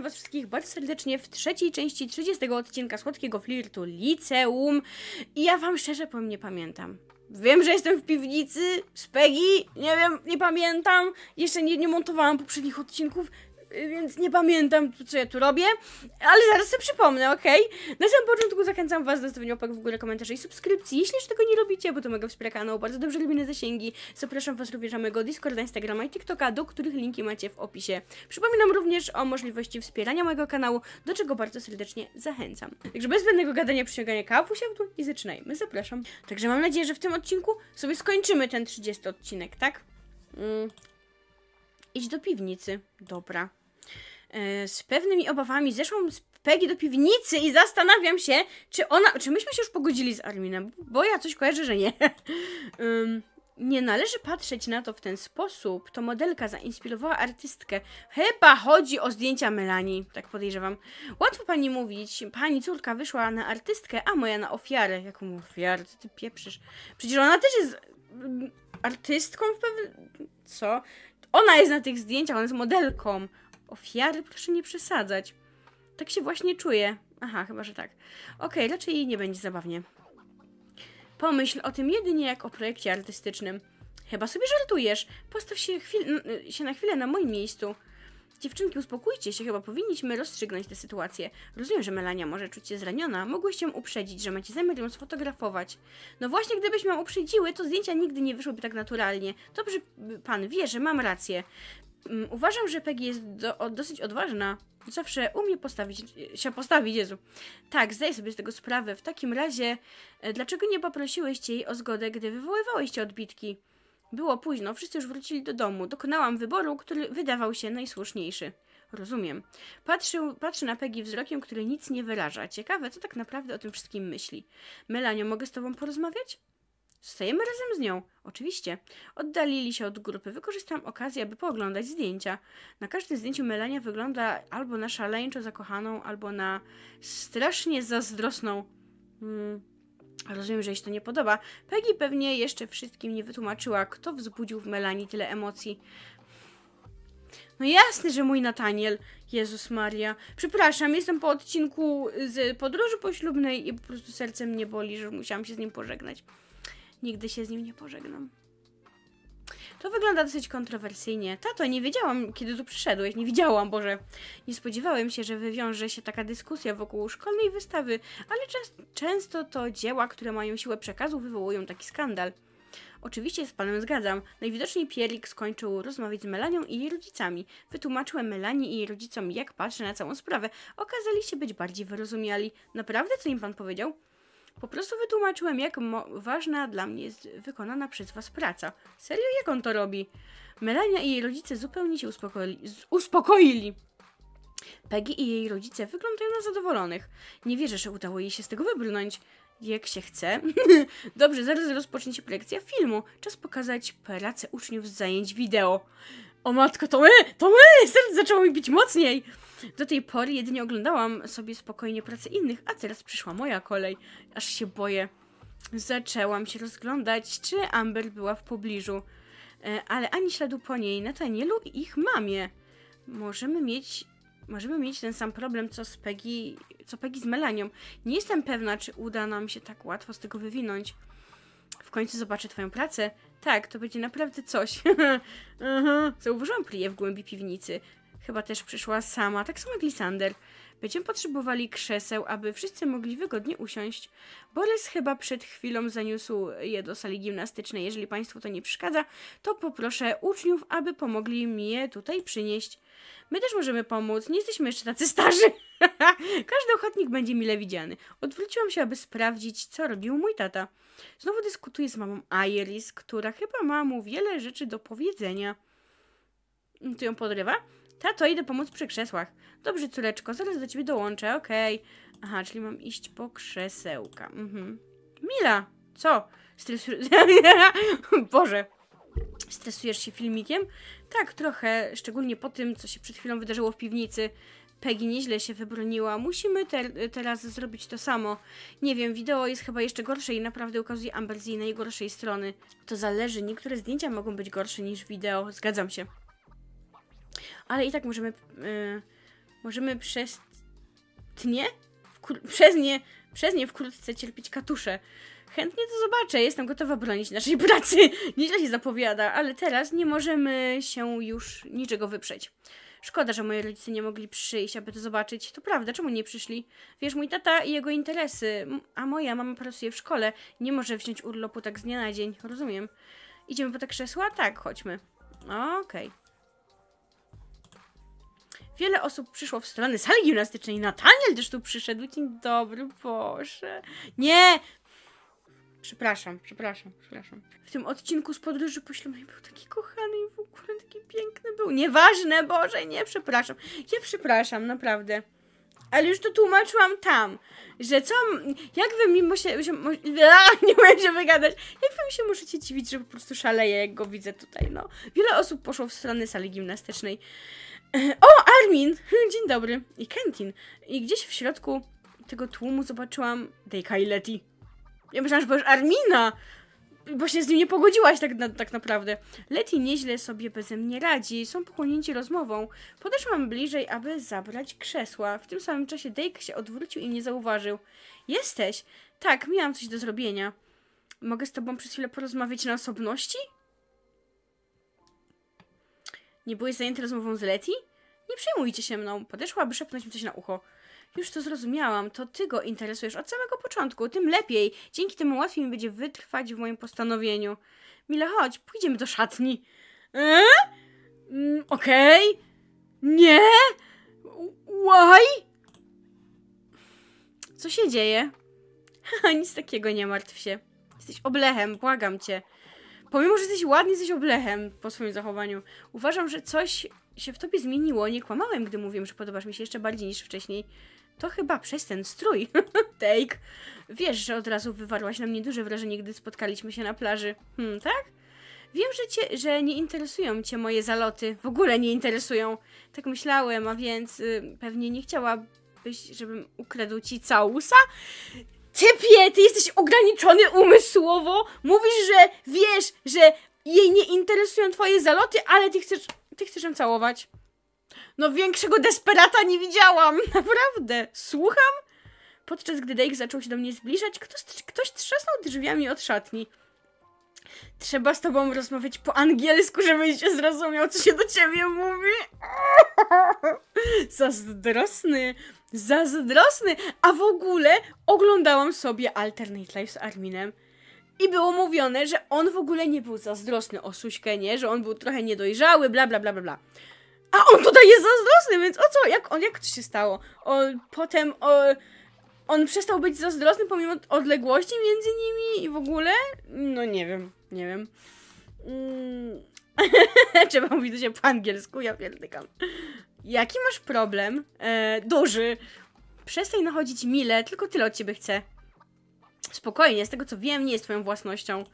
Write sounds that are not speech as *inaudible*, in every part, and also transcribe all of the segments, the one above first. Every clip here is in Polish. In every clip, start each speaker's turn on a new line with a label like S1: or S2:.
S1: Witam was wszystkich bardzo serdecznie w trzeciej części 30 odcinka Słodkiego Flirtu Liceum. I ja wam szczerze powiem, nie pamiętam. Wiem, że jestem w piwnicy z Peggy, nie wiem, nie pamiętam. Jeszcze nie, nie montowałam poprzednich odcinków, więc nie pamiętam, co ja tu robię, ale zaraz sobie przypomnę, okej? Na samym początku zachęcam was do zostawienia łapek w górę, komentarzy i subskrypcji. Jeśli jeszcze tego nie robicie, bo to mega wspiera kanał, bardzo dobrze robimy zasięgi, zapraszam was również na mojego Discorda, Instagrama i TikToka, do których linki macie w opisie. Przypominam również o możliwości wspierania mojego kanału, do czego bardzo serdecznie zachęcam. Także bez zbędnego gadania, przyciągania kapusia w dół i zaczynajmy, zapraszam. Także mam nadzieję, że w tym odcinku sobie skończymy ten 30 odcinek, tak? Mm. Idź do piwnicy. Dobra. E, z pewnymi obawami zeszłam z Peggy do piwnicy i zastanawiam się, czy ona, czy myśmy się już pogodzili z Arminem, bo ja coś kojarzę, że nie. *laughs* Ym, nie należy patrzeć na to w ten sposób. To modelka zainspirowała artystkę. Chyba chodzi o zdjęcia Melanii, tak podejrzewam. Łatwo pani mówić. Pani córka wyszła na artystkę, a moja na ofiarę. Jaką ofiarę? Co ty pieprzysz? Przecież ona też jest mm, artystką w pewnym... Co? Ona jest na tych zdjęciach, ona jest modelką. Ofiary? Proszę nie przesadzać. Tak się właśnie czuję. Aha, chyba, że tak. Okej, raczej nie będzie zabawnie. Pomyśl o tym jedynie jak o projekcie artystycznym. Chyba sobie żartujesz. Postaw się, chwil, się na chwilę na moim miejscu. Dziewczynki, uspokójcie się, chyba powinniśmy rozstrzygnąć tę sytuację. Rozumiem, że Melania może czuć się zraniona. Mogłeś ją uprzedzić, że macie zamiar ją sfotografować. No właśnie, gdybyśmy ją uprzedziły, to zdjęcia nigdy nie wyszłyby tak naturalnie. Dobrze, pan wie, że mam rację. Mm, Uważam, że Peggy jest do, dosyć odważna. Zawsze umie postawić, się postawić, Jezu. Tak, zdaję sobie z tego sprawę. W takim razie, e, dlaczego nie poprosiłyście jej o zgodę, gdy wywoływałyście odbitki? Było późno, wszyscy już wrócili do domu. Dokonałam wyboru, który wydawał się najsłuszniejszy. Rozumiem. Patrzył, patrzy na Peggy wzrokiem, który nic nie wyraża. Ciekawe, co tak naprawdę o tym wszystkim myśli. Melanio, mogę z tobą porozmawiać? Zostajemy razem z nią. Oczywiście. Oddalili się od grupy. Wykorzystałam okazję, aby pooglądać zdjęcia. Na każdym zdjęciu Melania wygląda albo na szaleńczo zakochaną, albo na strasznie zazdrosną. Hmm. Rozumiem, że jej się to nie podoba. Peggy pewnie jeszcze wszystkim nie wytłumaczyła, kto wzbudził w Melanii tyle emocji. No jasne, że mój Nataniel. Jezus Maria. Przepraszam, jestem po odcinku z podróży poślubnej i po prostu serce mnie boli, że musiałam się z nim pożegnać. Nigdy się z nim nie pożegnam. To wygląda dosyć kontrowersyjnie. Tato, nie wiedziałam, kiedy tu przyszedłeś. Nie widziałam, Boże. Nie spodziewałem się, że wywiąże się taka dyskusja wokół szkolnej wystawy, ale często to dzieła, które mają siłę przekazu, wywołują taki skandal. Oczywiście z panem zgadzam. Najwidoczniej Pierik skończył rozmawiać z Melanią i jej rodzicami. Wytłumaczyłem Melanii i jej rodzicom, jak patrzę na całą sprawę. Okazali się być bardziej wyrozumiali. Naprawdę, co im pan powiedział? Po prostu wytłumaczyłem, jak ważna dla mnie jest wykonana przez was praca. Serio, jak on to robi? Melania i jej rodzice zupełnie się uspokoili. uspokoili. Peggy i jej rodzice wyglądają na zadowolonych. Nie wierzę, że udało jej się z tego wybrnąć. Jak się chce. *laughs* Dobrze, zaraz rozpocznie się projekcja filmu. Czas pokazać pracę uczniów z zajęć wideo. O matko, to my! To my! Serce zaczęło mi bić mocniej! Do tej pory jedynie oglądałam sobie spokojnie pracę innych, a teraz przyszła moja kolej. Aż się boję. Zaczęłam się rozglądać, czy Amber była w pobliżu. E, ale ani śladu po niej, Natanielu i ich mamie. Możemy mieć... Możemy mieć ten sam problem, co z Peggy, co Peggy z Melanią. Nie jestem pewna, czy uda nam się tak łatwo z tego wywinąć. W końcu zobaczę twoją pracę. Tak, to będzie naprawdę coś. *laughs* Zauważyłam Prię w głębi piwnicy. Chyba też przyszła sama, tak samo jak Lisander. Będziemy potrzebowali krzeseł, aby wszyscy mogli wygodnie usiąść. Borys chyba przed chwilą zaniósł je do sali gimnastycznej. Jeżeli Państwu to nie przeszkadza, to poproszę uczniów, aby pomogli mi je tutaj przynieść. My też możemy pomóc, nie jesteśmy jeszcze tacy starzy. *laughs* Każdy ochotnik będzie mile widziany. Odwróciłam się, aby sprawdzić, co robił mój tata. Znowu dyskutuję z mamą Iris, która chyba ma mu wiele rzeczy do powiedzenia. Tu ją podrywa. Tato, idę pomóc przy krzesłach. Dobrze, córeczko, zaraz do ciebie dołączę, okej. Aha, czyli mam iść po krzesełka. Mhm. Mila, co? Stresujesz... *laughs* Boże. Stresujesz się filmikiem? Tak, trochę, szczególnie po tym, co się przed chwilą wydarzyło w piwnicy. Peggy nieźle się wybroniła. Musimy te, teraz zrobić to samo. Nie wiem, wideo jest chyba jeszcze gorsze i naprawdę ukazuje Amber z jej najgorszej strony. To zależy, niektóre zdjęcia mogą być gorsze niż wideo, zgadzam się. Ale i tak możemy, yy, możemy przez tnie, przez nie, przez nie wkrótce cierpieć katusze. Chętnie to zobaczę, jestem gotowa bronić naszej *laughs* pracy. Nieźle się zapowiada, ale teraz nie możemy się już niczego wyprzeć. Szkoda, że moi rodzice nie mogli przyjść, aby to zobaczyć. To prawda, czemu nie przyszli? Wiesz, mój tata i jego interesy, a moja mama pracuje w szkole. Nie może wziąć urlopu tak z dnia na dzień. Rozumiem. Idziemy po te krzesła? Tak, chodźmy. Okej. Wiele osób przyszło w stronę sali gimnastycznej. Nataniel też tu przyszedł. Dzień dobry, Boże. Nie! Przepraszam, przepraszam, przepraszam. W tym odcinku z podróży poślubnej był taki kochany i w ogóle taki piękny był. Nieważne, Boże, nie, przepraszam. Ja przepraszam, naprawdę. Ale już to tłumaczyłam tam, że co, jak wy mi się, się a, *laughs* nie umiem się wygadać, jak wy mi się możecie dziwić, że po prostu szaleję, jak go widzę tutaj, no. Wiele osób poszło w stronę sali gimnastycznej. *clears throat* O, Armin! *laughs* Dzień dobry. I Kentin. I gdzieś w środku tego tłumu zobaczyłam Dejka i Leti. Ja myślałam, że powiesz Armina! Bo się z nim nie pogodziłaś tak, na, tak naprawdę. Leti nieźle sobie beze mnie radzi, są pochłonięci rozmową. Podeszłam bliżej, aby zabrać krzesła. W tym samym czasie Dake się odwrócił i mnie zauważył. Jesteś? Tak, miałam coś do zrobienia. Mogę z tobą przez chwilę porozmawiać na osobności? Nie byłeś zajęty rozmową z Leti? Nie przejmujcie się mną. Podeszła, aby szepnąć mi coś na ucho. Już to zrozumiałam, to ty go interesujesz od samego początku, tym lepiej. Dzięki temu łatwiej mi będzie wytrwać w moim postanowieniu. Mila, chodź, pójdziemy do szatni. E? Mm, Okej. Nie? Why? Co się dzieje? *laughs* Nic takiego, nie martw się. Jesteś oblechem, błagam cię. Pomimo, że jesteś ładny, jesteś oblechem po swoim zachowaniu. Uważam, że coś się w tobie zmieniło. Nie kłamałem, gdy mówiłem, że podobasz mi się jeszcze bardziej niż wcześniej. To chyba przez ten strój. *laughs* Take. Wiesz, że od razu wywarłaś na mnie duże wrażenie, gdy spotkaliśmy się na plaży. Hmm, tak? Wiem, że, cię, że nie interesują cię moje zaloty. W ogóle nie interesują. Tak myślałem, a więc y, pewnie nie chciałabyś, żebym ukradł ci całusa? Typie, ty jesteś ograniczony umysłowo. Mówisz, że wiesz, że jej nie interesują twoje zaloty, ale ty chcesz, ty chcesz ją całować. No większego desperata nie widziałam, *laughs* naprawdę. Słucham? Podczas gdy Dake zaczął się do mnie zbliżać, ktoś, ktoś trzasnął drzwiami od szatni. Trzeba z tobą rozmawiać po angielsku, żebyś się zrozumiał, co się do ciebie mówi. *laughs* Zazdrosny, zazdrosny. A w ogóle oglądałam sobie Alternate Life z Arminem. I było mówione, że on w ogóle nie był zazdrosny o Suśkę, nie? Że on był trochę niedojrzały, bla bla bla bla bla. A on tutaj jest zazdrosny, więc o co? Jak, on, jak to się stało? On, potem o, on przestał być zazdrosny pomimo odległości między nimi i w ogóle? No nie wiem, nie wiem. Mm. *laughs* Trzeba mówić po angielsku, ja pierdykam. Jaki masz problem? E, duży. Przestań nachodzić mile, tylko tyle od ciebie chcę. Spokojnie, z tego co wiem, nie jest twoją własnością.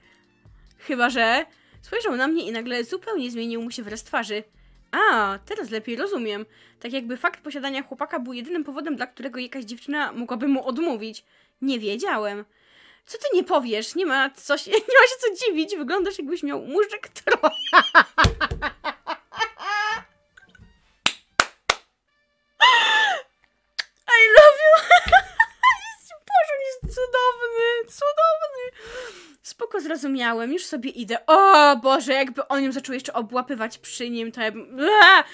S1: Chyba, że spojrzał na mnie i nagle zupełnie zmienił mu się wyraz twarzy. A, teraz lepiej rozumiem. Tak jakby fakt posiadania chłopaka był jedynym powodem, dla którego jakaś dziewczyna mogłaby mu odmówić. Nie wiedziałem. Co ty nie powiesz? Nie ma, co się, *laughs* nie ma się co dziwić. Wyglądasz jakbyś miał mużdżek troja. *laughs* Spoko, zrozumiałem, już sobie idę. O Boże, jakby on ją zaczął jeszcze obłapywać przy nim, to ja bym... Ua!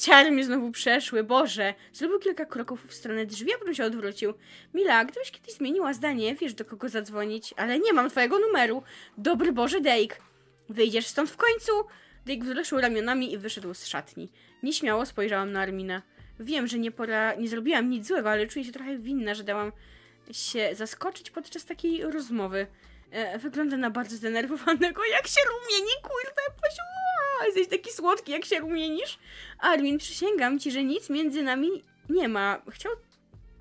S1: Ciary znowu przeszły, Boże. Zrobił kilka kroków w stronę drzwi, a potem się odwrócił. Mila, gdybyś kiedyś zmieniła zdanie, wiesz do kogo zadzwonić, ale nie mam twojego numeru. Dobry Boże, Dake. Wyjdziesz stąd w końcu? Dake wzruszył ramionami i wyszedł z szatni. Nieśmiało spojrzałam na Armina. Wiem, że nie, pora, nie zrobiłam nic złego, ale czuję się trochę winna, że dałam się zaskoczyć podczas takiej rozmowy. E, wygląda na bardzo zdenerwowanego, jak się rumieni, kurde. O, jesteś taki słodki, jak się rumienisz. Armin, przysięgam ci, że nic między nami nie ma. Chciał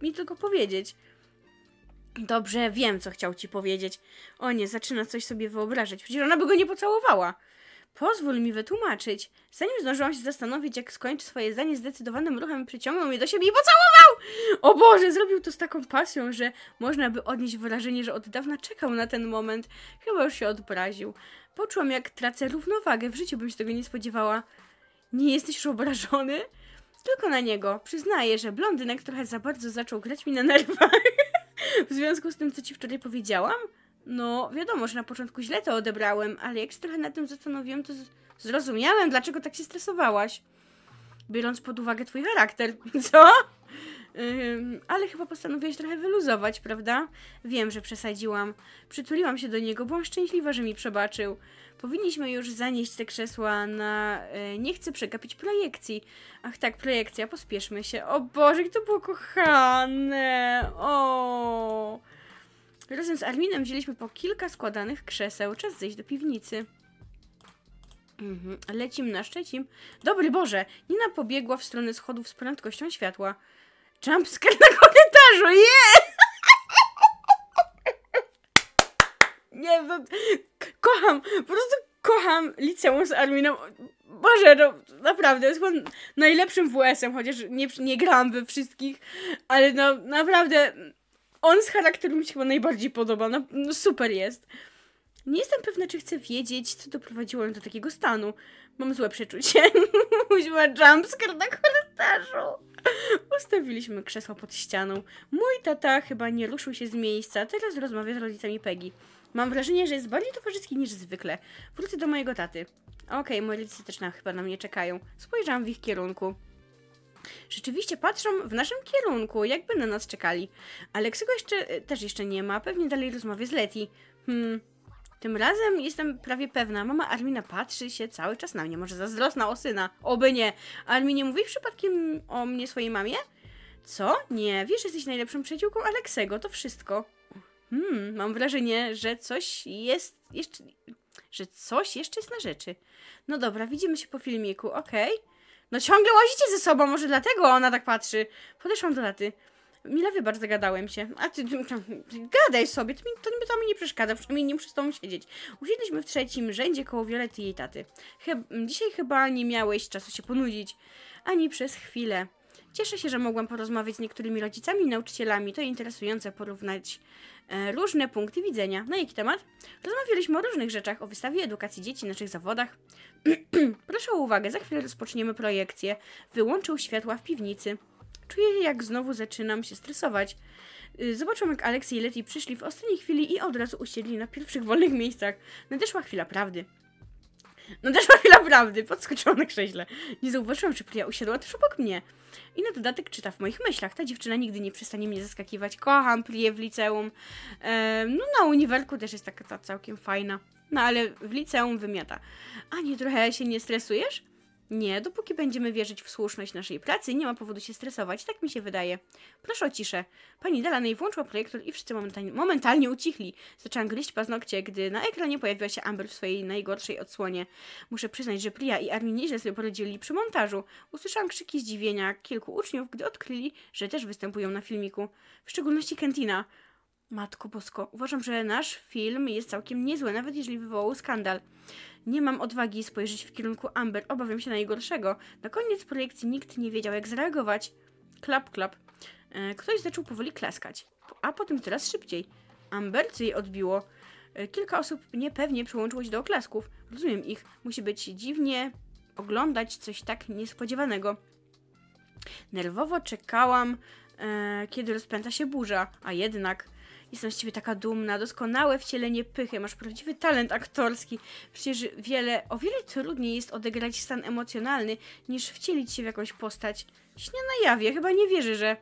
S1: mi tylko powiedzieć. Dobrze, wiem, co chciał ci powiedzieć. O nie, zaczyna coś sobie wyobrażać. Przecież ona by go nie pocałowała. Pozwól mi wytłumaczyć. Zanim zdążyłam się zastanowić, jak skończy swoje zdanie, zdecydowanym ruchem przyciągnął mnie do siebie i pocałował! O Boże, zrobił to z taką pasją, że można by odnieść wrażenie, że od dawna czekał na ten moment. Chyba już się odbraził. Poczułam, jak tracę równowagę. W życiu bym się tego nie spodziewała. Nie jesteś już obrażony? Tylko na niego. Przyznaję, że blondynek trochę za bardzo zaczął grać mi na nerwach. *laughs* w związku z tym, co ci wczoraj powiedziałam? No, wiadomo, że na początku źle to odebrałem, ale jak się trochę nad tym zastanowiłem, to zrozumiałem, dlaczego tak się stresowałaś. Biorąc pod uwagę twój charakter. *laughs* Co? Ale chyba postanowiłeś trochę wyluzować, prawda? Wiem, że przesadziłam. Przytuliłam się do niego, byłam szczęśliwa, że mi przebaczył. Powinniśmy już zanieść te krzesła na... E, nie chcę przegapić projekcji. Ach tak, projekcja, pospieszmy się. O Boże, jak to było kochane! O! Razem z Arminem wzięliśmy po kilka składanych krzeseł. Czas zejść do piwnicy. Mhm. Lecim na Szczecin. Dobry Boże! Nina pobiegła w stronę schodów z prędkością światła. Jumpscare na korytarzu! Je! Nie, no, kocham, po prostu kocham liceum z Arminem. Boże, no naprawdę, jest chyba najlepszym WS-em, chociaż nie, nie grałam we wszystkich, ale no naprawdę on z charakteru mi się chyba najbardziej podoba. No, no super jest. Nie jestem pewna, czy chcę wiedzieć, co doprowadziło mnie do takiego stanu. Mam złe przeczucie. *laughs* Użyła jumpscare na korytarzu. Ustawiliśmy krzesło pod ścianą. Mój tata chyba nie ruszył się z miejsca. Teraz rozmawia z rodzicami Peggy. Mam wrażenie, że jest bardziej towarzyski niż zwykle. Wrócę do mojego taty. Okej, moi rodzice też na, chyba na mnie czekają. Spojrzałam w ich kierunku. Rzeczywiście patrzą w naszym kierunku, jakby na nas czekali. Aleksego jeszcze e, też jeszcze nie ma, pewnie dalej rozmawia z Leti. Hmm. Tym razem jestem prawie pewna, mama Armina patrzy się cały czas na mnie, może zazdrosna o syna. Oby nie. Arminie, mówisz przypadkiem o mnie swojej mamie? Co? Nie, wiesz, jesteś najlepszą przyjaciółką Aleksego, to wszystko. Hmm, mam wrażenie, że coś jest jeszcze... że coś jeszcze jest na rzeczy. No dobra, widzimy się po filmiku, okej. No ciągle łazicie ze sobą, może dlatego ona tak patrzy. Podeszłam do laty. Mila, wybacz, zagadałem się. A ty, ty, gadaj sobie, to mi, to, to mi nie przeszkadza, przynajmniej nie muszę z tobą siedzieć. Usiedliśmy w trzecim rzędzie koło Violety i jej taty. Dzisiaj chyba nie miałeś czasu się ponudzić. Ani przez chwilę. Cieszę się, że mogłam porozmawiać z niektórymi rodzicami i nauczycielami. To interesujące porównać e, różne punkty widzenia. Na jaki temat? Rozmawialiśmy o różnych rzeczach, o wystawie edukacji dzieci, naszych zawodach. *clears throat* Proszę o uwagę, za chwilę rozpoczniemy projekcję. Wyłączył światła w piwnicy. Czuję, jak znowu zaczynam się stresować. Y, Zobaczyłam, jak Alex i Letty przyszli w ostatniej chwili i od razu usiedli na pierwszych wolnych miejscach. Nadeszła chwila prawdy. Nadeszła chwila prawdy. Podskoczyłam na krześle. Nie zauważyłam, że Priya usiadła tuż obok mnie. I na dodatek czyta w moich myślach. Ta dziewczyna nigdy nie przestanie mnie zaskakiwać. Kocham Priyę w liceum. Em, no na uniwerku też jest taka ta całkiem fajna. No ale w liceum wymiata. A nie, trochę się nie stresujesz? Nie, dopóki będziemy wierzyć w słuszność naszej pracy, nie ma powodu się stresować, tak mi się wydaje. Proszę o ciszę. Pani Delanej włączyła projektor i wszyscy momentalnie, momentalnie ucichli. Zaczęłam gryźć paznokcie, gdy na ekranie pojawiła się Amber w swojej najgorszej odsłonie. Muszę przyznać, że Priya i Armin nieźle sobie poradzili przy montażu. Usłyszałam krzyki zdziwienia kilku uczniów, gdy odkryli, że też występują na filmiku. W szczególności Kentina. Matko Bosko, uważam, że nasz film jest całkiem niezły, nawet jeżeli wywołał skandal. Nie mam odwagi spojrzeć w kierunku Amber, obawiam się najgorszego. Na koniec projekcji nikt nie wiedział, jak zareagować. Klap, klap. E, ktoś zaczął powoli klaskać, a potem coraz szybciej. Amber, co jej odbiło? E, kilka osób niepewnie przyłączyło się do oklasków. Rozumiem ich. Musi być dziwnie oglądać coś tak niespodziewanego. Nerwowo czekałam, e, kiedy rozpęta się burza, a jednak jestem z ciebie taka dumna, doskonałe wcielenie pychy, masz prawdziwy talent aktorski. Przecież wiele, o wiele trudniej jest odegrać stan emocjonalny, niż wcielić się w jakąś postać. Śnia na jawie, chyba nie wierzę, że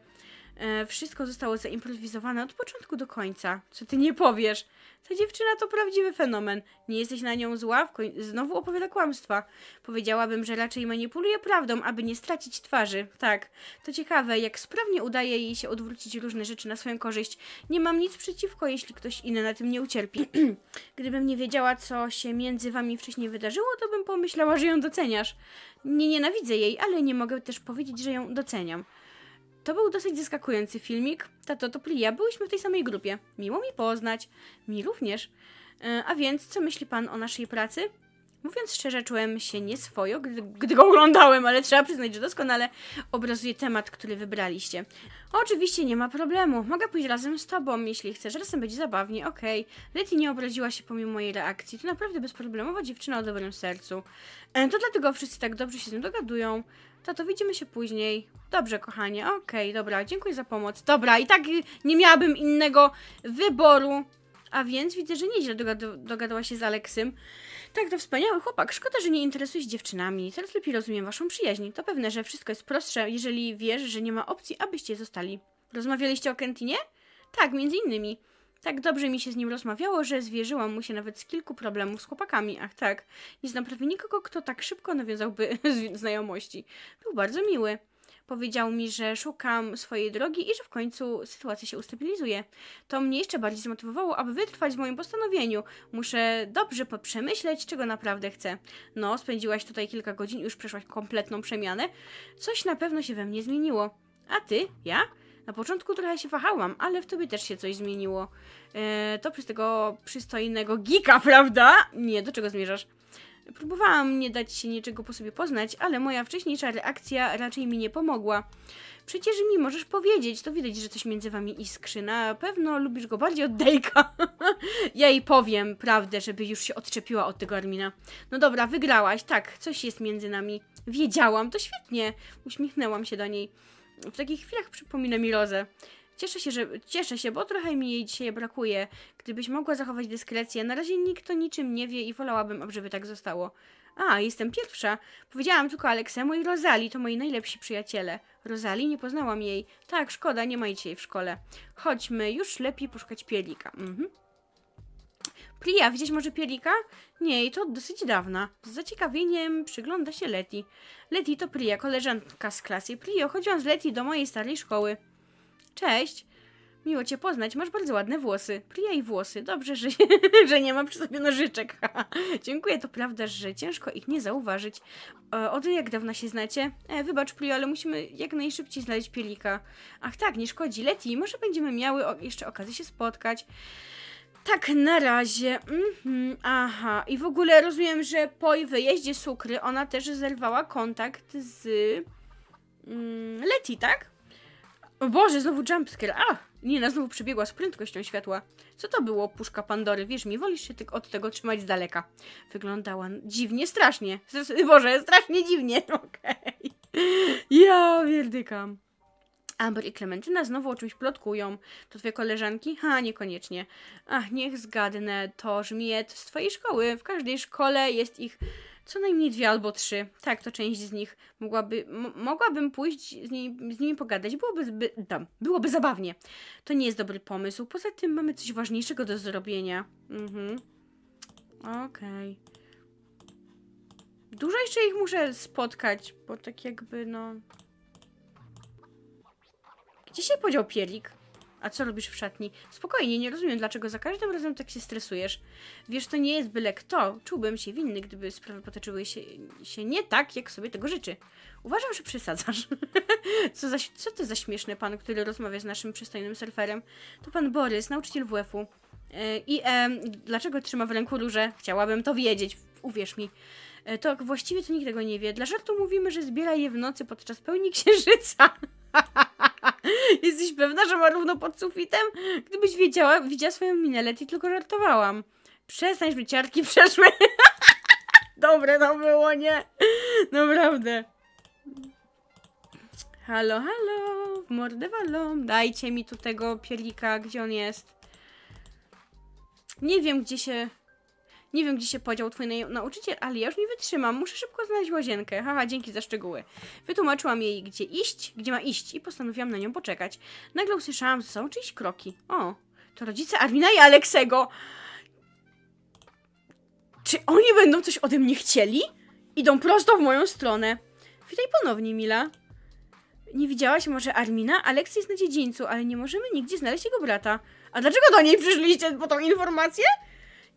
S1: E, wszystko zostało zaimprowizowane od początku do końca. Co ty nie powiesz? Ta dziewczyna to prawdziwy fenomen. Nie jesteś na nią zła? Znowu opowiada kłamstwa. Powiedziałabym, że raczej manipuluje prawdą, aby nie stracić twarzy. Tak, to ciekawe, jak sprawnie udaje jej się odwrócić różne rzeczy na swoją korzyść. Nie mam nic przeciwko, jeśli ktoś inny na tym nie ucierpi. *clears throat* Gdybym nie wiedziała, co się między wami wcześniej wydarzyło, to bym pomyślała, że ją doceniasz. Nie nienawidzę jej, ale nie mogę też powiedzieć, że ją doceniam. To był dosyć zaskakujący filmik. Tato, to Plia, byłyśmy w tej samej grupie. Miło mi poznać. Mi również. E, a więc, co myśli pan o naszej pracy? Mówiąc szczerze, czułem się nieswojo, gdy, gdy go oglądałem, ale trzeba przyznać, że doskonale obrazuje temat, który wybraliście. Oczywiście nie ma problemu. Mogę pójść razem z tobą, jeśli chcesz. Razem będzie zabawnie, okej. Okay. Letty nie obraziła się pomimo mojej reakcji. To naprawdę bezproblemowa dziewczyna o dobrym sercu. E, to dlatego wszyscy tak dobrze się z nim dogadują. Tato, widzimy się później. Dobrze, kochanie, okej, okay, dobra, dziękuję za pomoc. Dobra, i tak nie miałabym innego wyboru. A więc widzę, że nieźle dogad dogadała się z Aleksym. Tak, to wspaniały chłopak. Szkoda, że nie interesuje się dziewczynami. Teraz lepiej rozumiem waszą przyjaźń. To pewne, że wszystko jest prostsze, jeżeli wiesz, że nie ma opcji, abyście zostali. Rozmawialiście o Kentinie? Tak, między innymi. Tak dobrze mi się z nim rozmawiało, że zwierzyłam mu się nawet z kilku problemów z chłopakami. Ach tak, nie znam prawie nikogo, kto tak szybko nawiązałby *laughs* znajomości. Był bardzo miły. Powiedział mi, że szukam swojej drogi i że w końcu sytuacja się ustabilizuje. To mnie jeszcze bardziej zmotywowało, aby wytrwać w moim postanowieniu. Muszę dobrze przemyśleć, czego naprawdę chcę. No, spędziłaś tutaj kilka godzin już przeszłaś kompletną przemianę. Coś na pewno się we mnie zmieniło. A ty? Ja? Na początku trochę się wahałam, ale w tobie też się coś zmieniło. Eee, to przez tego przystojnego gika, *laughs* prawda? Nie, do czego zmierzasz? Próbowałam nie dać się niczego po sobie poznać, ale moja wcześniejsza reakcja raczej mi nie pomogła. Przecież mi możesz powiedzieć, to widać, że coś między wami iskrzy. Na pewno lubisz go bardziej od Dejka. *laughs* ja jej powiem prawdę, żeby już się odczepiła od tego Armina. No dobra, wygrałaś, tak, coś jest między nami. Wiedziałam, to świetnie. Uśmiechnęłam się do niej. W takich chwilach przypomina mi Rozę. Cieszę się, że cieszę się, bo trochę mi jej dzisiaj brakuje. Gdybyś mogła zachować dyskrecję, na razie nikt o niczym nie wie i wolałabym, żeby tak zostało. A, jestem pierwsza. Powiedziałam tylko Aleksemu i Rozali, to moi najlepsi przyjaciele. Rozali, nie poznałam jej. Tak, szkoda, nie ma jej w szkole. Chodźmy, już lepiej poszukać pielika. Mhm. Plia, widzisz może Pielika? Nie, i to od dosyć dawna. Z zaciekawieniem przygląda się Leti. Leti to Plia, koleżanka z klasy. Plio, chodziłam z Leti do mojej starej szkoły. Cześć. Miło cię poznać, masz bardzo ładne włosy. Plia i włosy. Dobrze, że, *laughs* że nie ma przy sobie nożyczek. *laughs* Dziękuję, to prawda, że ciężko ich nie zauważyć. E, od jak dawna się znacie? E, wybacz, Plio, ale musimy jak najszybciej znaleźć Pielika. Ach tak, nie szkodzi. Leti, może będziemy miały o, jeszcze okazję się spotkać. Tak, na razie. Mhm, aha. I w ogóle rozumiem, że po wyjeździe Sukry ona też zerwała kontakt z mm, Leti, tak? O Boże, znowu jumpscare. A! Nina znowu przebiegła z prędkością światła. Co to było, puszka Pandory? Wiesz mi, wolisz się ty od tego trzymać z daleka. Wyglądała dziwnie, strasznie. *laughs* Boże, strasznie dziwnie. Okej. Okay. Ja wierdykam. Amber i Klementyna znowu o czymś plotkują. To twoje koleżanki? Ha, niekoniecznie. Ach, niech zgadnę. To żmiet z twojej szkoły. W każdej szkole jest ich co najmniej dwie albo trzy. Tak, to część z nich. Mogłaby, mogłabym pójść z, z nimi pogadać. Byłoby, zby, tam, byłoby zabawnie. To nie jest dobry pomysł. Poza tym mamy coś ważniejszego do zrobienia. Mhm. Okej. Okay. Dużo jeszcze ich muszę spotkać, bo tak jakby, no... Gdzie się podział Pierik? A co robisz w szatni? Spokojnie, nie rozumiem, dlaczego za każdym razem tak się stresujesz. Wiesz, to nie jest byle kto. Czułbym się winny, gdyby sprawy potoczyły się, się nie tak, jak sobie tego życzy. Uważam, że przesadzasz. *laughs* co, za, co to za śmieszny pan, który rozmawia z naszym przystojnym surferem? To pan Borys, nauczyciel WF-u. E, I e, dlaczego trzyma w ręku róże? Chciałabym to wiedzieć, uwierz mi. E, to właściwie to nikt tego nie wie. Dla żartu mówimy, że zbiera je w nocy podczas pełni księżyca. *laughs* *laughs* Jesteś pewna, że ma równo pod sufitem? Gdybyś wiedziała, widziała swoją minę, Leti tylko żartowałam. Przestań, żeby ciarki *laughs* przeszły. Dobre to było, nie? Naprawdę. Halo, halo, w mordę walą. Dajcie mi tu tego pielika, gdzie on jest. Nie wiem, gdzie się... Nie wiem, gdzie się podział twój nau- nauczyciel, ale ja już nie wytrzymam. Muszę szybko znaleźć łazienkę. Haha, dzięki za szczegóły. Wytłumaczyłam jej, gdzie iść, gdzie ma iść i postanowiłam na nią poczekać. Nagle usłyszałam za sobą czyjeś kroki. O, to rodzice Armina i Aleksego. Czy oni będą coś ode mnie chcieli? Idą prosto w moją stronę. Witaj ponownie, Mila. Nie widziałaś może Armina? Aleks jest na dziedzińcu, ale nie możemy nigdzie znaleźć jego brata. A dlaczego do niej przyszliście po tą informację?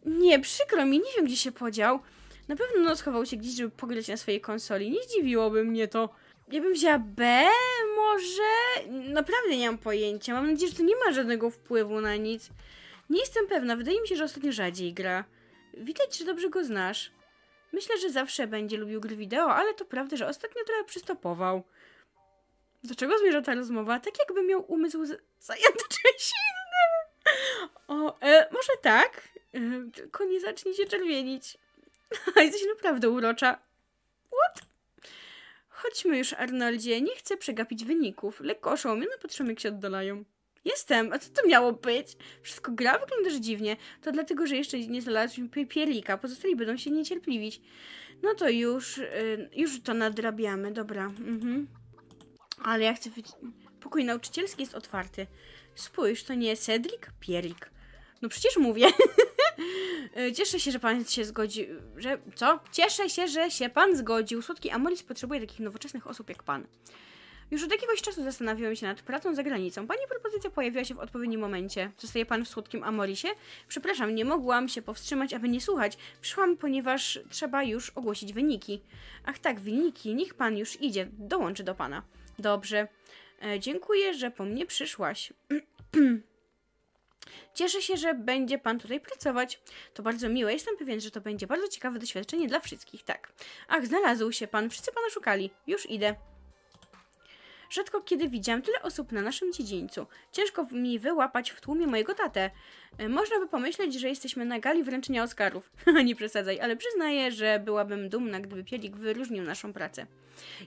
S1: Nie, przykro mi, nie wiem gdzie się podział. Na pewno no, schował się gdzieś, żeby pograć na swojej konsoli. Nie zdziwiłoby mnie to. Ja bym wzięła B, może? Naprawdę nie mam pojęcia. Mam nadzieję, że to nie ma żadnego wpływu na nic. Nie jestem pewna, wydaje mi się, że ostatnio rzadziej gra. Widać, że dobrze go znasz. Myślę, że zawsze będzie lubił gry wideo, ale to prawda, że ostatnio trochę przystopował. Do czego zmierza ta rozmowa? Tak jakby miał umysł zajęty czymś innym. O, e, może tak? Tylko nie zacznij się czerwienić. *laughs* Jesteś naprawdę urocza. What? Chodźmy już, Arnoldzie. Nie chcę przegapić wyników. Lekko oszołomione patrzymy, jak się oddalają. Jestem. A co to miało być? Wszystko gra? Wyglądasz dziwnie. To dlatego, że jeszcze nie znalazłem pi- pierlika. Pozostali będą się niecierpliwić. No to już, już to nadrabiamy. Dobra. Mhm. Ale ja chcę... Pokój nauczycielski jest otwarty. Spójrz, to nie Cedric? Pierik. No przecież mówię. *laughs* Y, Cieszę się, że pan się zgodził. Że. Co? Cieszę się, że się pan zgodził. Słodki Amoris potrzebuje takich nowoczesnych osób jak pan. Już od jakiegoś czasu zastanawiałem się nad pracą za granicą. Pani propozycja pojawiła się w odpowiednim momencie. Zostaje pan w słodkim Amorisie? Przepraszam, nie mogłam się powstrzymać, aby nie słuchać. Przyszłam, ponieważ trzeba już ogłosić wyniki. Ach tak, wyniki. Niech pan już idzie. Dołączy do pana. Dobrze. E, dziękuję, że po mnie przyszłaś. *clears throat* Cieszę się, że będzie pan tutaj pracować. To bardzo miłe. Jestem pewien, że to będzie bardzo ciekawe doświadczenie dla wszystkich. Tak. Ach, znalazł się pan. Wszyscy pana szukali. Już idę. Rzadko kiedy widziałam tyle osób na naszym dziedzińcu. Ciężko mi wyłapać w tłumie mojego tatę. E, Można by pomyśleć, że jesteśmy na gali wręczenia Oscarów. *laughs* Nie przesadzaj, ale przyznaję, że byłabym dumna, gdyby Pielik wyróżnił naszą pracę.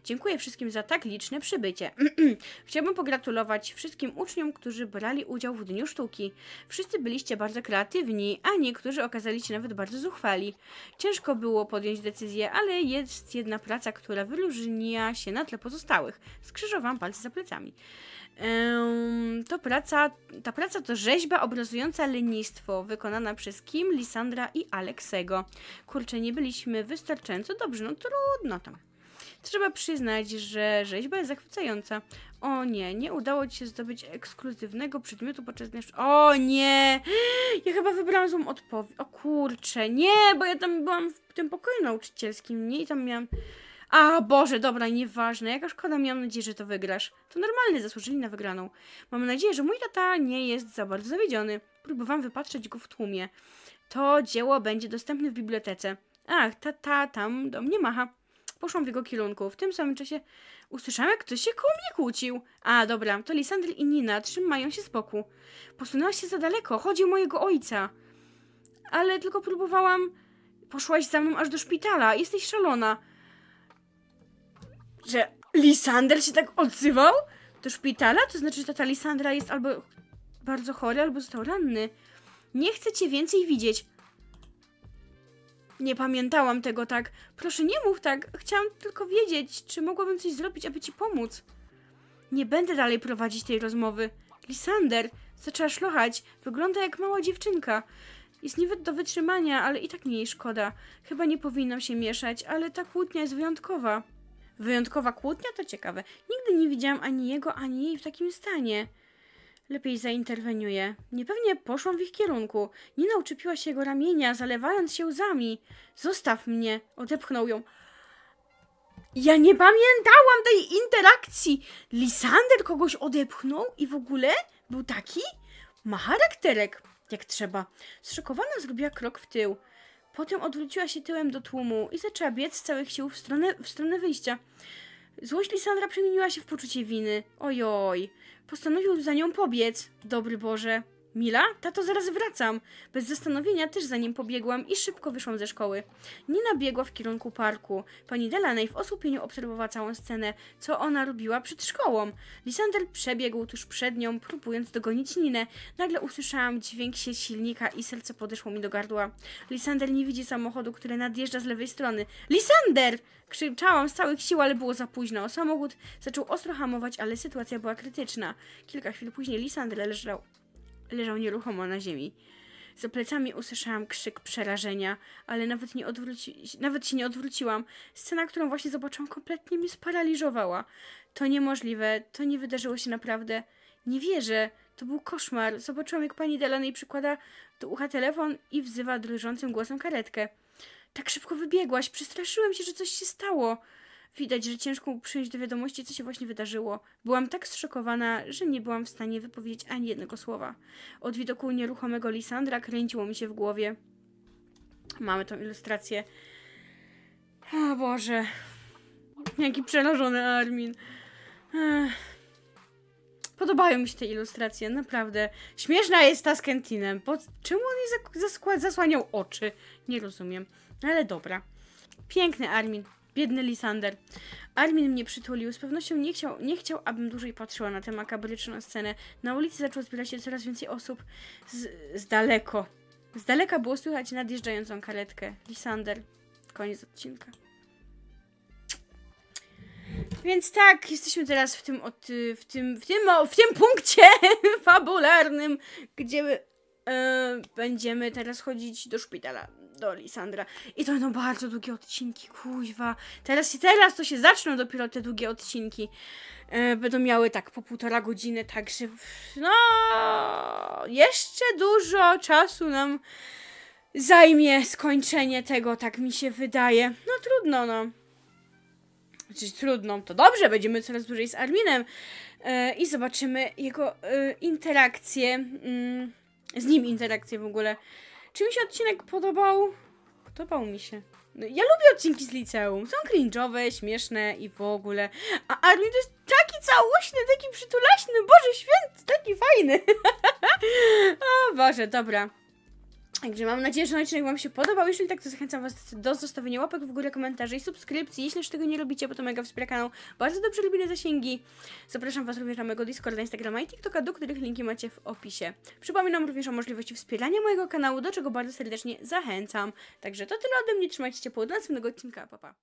S1: Dziękuję wszystkim za tak liczne przybycie. *clears throat* Chciałbym pogratulować wszystkim uczniom, którzy brali udział w Dniu Sztuki. Wszyscy byliście bardzo kreatywni, a niektórzy okazali się nawet bardzo zuchwali. Ciężko było podjąć decyzję, ale jest jedna praca, która wyróżnia się na tle pozostałych. Skrzyżowałam palce za plecami. To praca, ta praca to rzeźba obrazująca lenistwo, wykonana przez Kim, Lisandra i Aleksego. Kurczę, nie byliśmy wystarczająco dobrzy, no trudno tam. Trzeba przyznać, że rzeźba jest zachwycająca. O nie, nie udało ci się zdobyć ekskluzywnego przedmiotu podczas dnia. O nie! Ja chyba wybrałam złą odpowiedź. O kurczę, nie, bo ja tam byłam w tym pokoju nauczycielskim, nie? I tam miałam. A Boże, dobra, nieważne. Jaka szkoda, miałam nadzieję, że to wygrasz. To normalne, zasłużyli na wygraną. Mam nadzieję, że mój tata nie jest za bardzo zawiedziony. Próbowałam wypatrzeć go w tłumie. To dzieło będzie dostępne w bibliotece. Ach, tata tam do mnie macha. Poszłam w jego kierunku. W tym samym czasie usłyszałam, jak ktoś się koło mnie kłócił. A, dobra, to Lisandry i Nina trzymają się z boku. Posunęłaś się za daleko. Chodzi o mojego ojca. Ale tylko próbowałam... Poszłaś za mną aż do szpitala. Jesteś szalona. Że Lisander się tak odzywał? Do szpitala? To znaczy, że tata Lisandra jest albo bardzo chory, albo został ranny. Nie chcę cię więcej widzieć. Nie pamiętałam tego tak. Proszę, nie mów tak. Chciałam tylko wiedzieć, czy mogłabym coś zrobić, aby ci pomóc. Nie będę dalej prowadzić tej rozmowy. Lisander, zaczęła szlochać. Wygląda jak mała dziewczynka. Jest nie do wytrzymania, ale i tak nie jej szkoda. Chyba nie powinnam się mieszać, ale ta kłótnia jest wyjątkowa. Wyjątkowa kłótnia? To ciekawe. Nigdy nie widziałam ani jego, ani jej w takim stanie. Lepiej zainterweniuję. Niepewnie poszłam w ich kierunku. Nina uczepiła się jego ramienia, zalewając się łzami. Zostaw mnie! Odepchnął ją. Ja nie pamiętałam tej interakcji! Lisander kogoś odepchnął i w ogóle był taki? Ma charakterek, jak trzeba. Zszokowana zrobiła krok w tył. Potem odwróciła się tyłem do tłumu i zaczęła biec z całych sił w stronę, w stronę wyjścia. Złość Lisandra przemieniła się w poczucie winy. Ojoj. Postanowił za nią pobiec. Dobry Boże. Mila? Tato, zaraz wracam. Bez zastanowienia też za nim pobiegłam i szybko wyszłam ze szkoły. Nina biegła w kierunku parku. Pani Delaney w osłupieniu obserwowała całą scenę, co ona robiła przed szkołą. Lisander przebiegł tuż przed nią, próbując dogonić Ninę. Nagle usłyszałam dźwięk się silnika i serce podeszło mi do gardła. Lisander nie widzi samochodu, który nadjeżdża z lewej strony. Lisander! Krzyczałam z całych sił, ale było za późno. Samochód zaczął ostro hamować, ale sytuacja była krytyczna. Kilka chwil później Lisander leżał leżał nieruchomo na ziemi. Za plecami usłyszałam krzyk przerażenia, ale nawet, nie odwróci, nawet się nie odwróciłam. Scena, którą właśnie zobaczyłam, kompletnie mnie sparaliżowała. To niemożliwe, to nie wydarzyło się naprawdę. Nie wierzę, to był koszmar. Zobaczyłam, jak pani Delaney przykłada do ucha telefon i wzywa drżącym głosem karetkę. Tak szybko wybiegłaś, przestraszyłem się, że coś się stało. Widać, że ciężko mu przyjąć do wiadomości, co się właśnie wydarzyło. Byłam tak zszokowana, że nie byłam w stanie wypowiedzieć ani jednego słowa. Od widoku nieruchomego Lisandra kręciło mi się w głowie. Mamy tą ilustrację. O Boże. Jaki przerażony Armin. Ech. Podobają mi się te ilustracje, naprawdę. Śmieszna jest ta z Kentinem. Po... Czemu on jej zasłaniał oczy? Nie rozumiem. Ale dobra. Piękny Armin. Biedny Lisander. Armin mnie przytulił. Z pewnością nie chciał, nie chciał, abym dłużej patrzyła na tę makabryczną scenę. Na ulicy zaczęło zbierać się coraz więcej osób z, z daleko. Z daleka było słychać nadjeżdżającą karetkę. Lisander. Koniec odcinka. Więc tak, jesteśmy teraz w tym, od, w tym, w tym, w tym punkcie *laughs* fabularnym, gdzie e, będziemy teraz chodzić do szpitala, do Lisandra. I to będą bardzo długie odcinki, kuźwa. Teraz, teraz to się zaczną dopiero te długie odcinki. E, będą miały tak po półtora godziny, także no, jeszcze dużo czasu nam zajmie skończenie tego, tak mi się wydaje. No trudno, no. Znaczy trudno, to dobrze, będziemy coraz dłużej z Arminem e, i zobaczymy jego e, interakcje, mm, z nim interakcje w ogóle. Czy mi się odcinek podobał? Podobał mi się. No, ja lubię odcinki z liceum. Są cringe'owe, śmieszne i w ogóle. A Armin to jest taki całośny, taki przytulaśny, Boże święty, taki fajny. *laughs* o Boże, dobra. Także mam nadzieję, że odcinek Wam się podobał. Jeśli tak, to zachęcam Was do zostawienia łapek w górę, komentarzy i subskrypcji. Jeśli już tego nie robicie, bo to mega wspiera kanał. Bardzo dobrze lubię zasięgi. Zapraszam Was również na mojego Discorda, Instagrama i TikToka, do których linki macie w opisie. Przypominam również o możliwości wspierania mojego kanału, do czego bardzo serdecznie zachęcam. Także to tyle ode mnie. Trzymajcie się ciepło do następnego odcinka. Pa, pa.